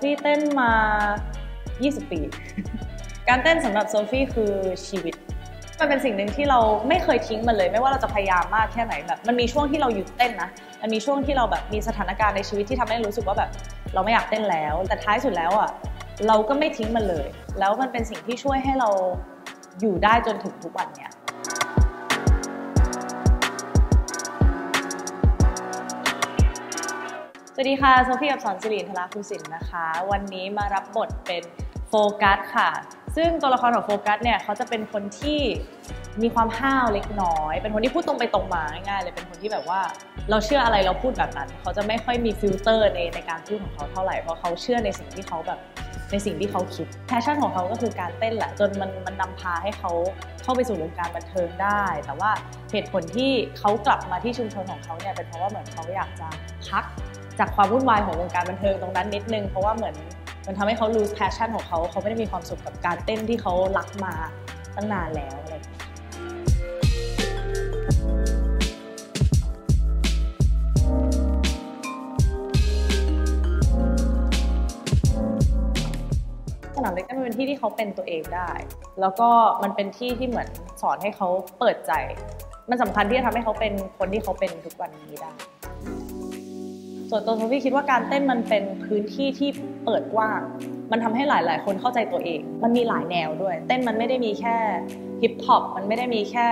ฟี่เต้นมา 20 ปี การเต้นสำหรับโซฟี่คือชีวิต มันเป็นสิ่งหนึ่งที่เราไม่เคยทิ้งมันเลย ไม่ว่าเราจะพยายามมากแค่ไหนแบบ มันมีช่วงที่เราหยุดเต้นนะ มันมีช่วงที่เราแบบมีสถานการณ์ในชีวิตที่ทำให้รู้สึกว่าแบบ เราไม่อยากเต้นแล้ว แต่ท้ายสุดแล้วอะเราก็ไม่ทิ้งมันเลย แล้วมันเป็นสิ่งที่ช่วยให้เราอยู่ได้จนถึงทุกวันเนี้ย สวัสดีค่ะโซฟี่อัปสรสิริ อินทรคูสินนะคะ วันนี้มารับบทเป็นโฟกัสค่ะ ซึ่งตัวละครของโฟกัสเนี่ยเขาจะเป็นคนที่มีความห้าวเล็กน้อย เป็นคนที่พูดตรงไปตรงมาง่ายๆเลย เป็นคนที่แบบว่าเราเชื่ออะไรเราพูดแบบนั้น เขาจะไม่ค่อยมีฟิลเตอร์ในในการพูดของเขาเท่าไหร่ เพราะเขาเชื่อในสิ่งที่เขาแบบในสิ่งที่เขาคิด passion ของเขาก็คือการเต้นแหละ จนมันมันนำพาให้เขาเข้าไปสู่วงการบันเทิงได้ แต่ว่าเหตุผลที่เขากลับมาที่ชุมชนของเขาเนี่ยเป็นเพราะว่าเหมือนเขาอยากจะพัก จากความวุ่นวายของวงการบันเทิงตรงนั้นนิดนึง เพราะว่าเหมือนมันทำให้เขา lose passion ของเขาเขาไม่ได้มีความสุขกับการเต้นที่เขารักมาตั้งนานแล้วอะไรอย่างเงี้ยสนามเด็กนมันเป็นที่ที่เขาเป็นตัวเองได้ แล้วก็มันเป็นที่ที่เหมือนสอนให้เขาเปิดใจ มันสำคัญที่จะทำให้เขาเป็นคนที่เขาเป็นทุกวันนี้ได้ ส่วนตัวโซฟี่คิดว่าการเต้นมันเป็นพื้นที่ที่เปิดกว้าง มันทำให้หลาย ๆ คนเข้าใจตัวเอง มันมีหลายแนวด้วย เต้นมันไม่ได้มีแค่ฮิปฮอปมันไม่ได้มีแค่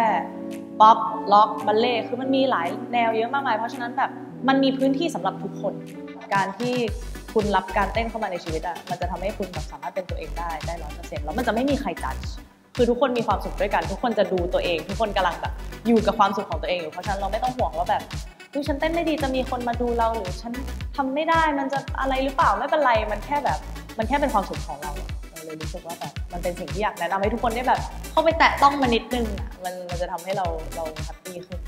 ป๊อปล็อกบัลเล่คือมันมีหลายแนวเยอะมากมาย เพราะฉะนั้นแบบมันมีพื้นที่สำหรับทุกคน การที่คุณรับการเต้นเข้ามาในชีวิตอะมันจะทำให้คุณแบบสามารถเป็นตัวเองได้ได้ร้อยเปอร์เซ็นต์แล้วมันจะไม่มีใครจัดคือทุกคนมีความสุขด้วยกัน ทุกคนจะดูตัวเอง ทุกคนกำลังแบบอยู่กับความสุขของตัวเองอยู่เพราะฉะนั้นเราไม่ต้องห่วงว่าแบบ คือฉันเต้นไม่ดีจะมีคนมาดูเราหรือฉันทำไม่ได้มันจะอะไรหรือเปล่าไม่เป็นไรมันแค่แบบ มันแค่เป็นความสุขของเราเราเลยรู้สึกว่าแบบมันเป็นสิ่งที่อยากแนะนำให้ทุกคนได้แบบ เข้าไปแตะต้องมานิดนึงอะมันมันจะทำให้เราเราแฮปปี้ขึ้น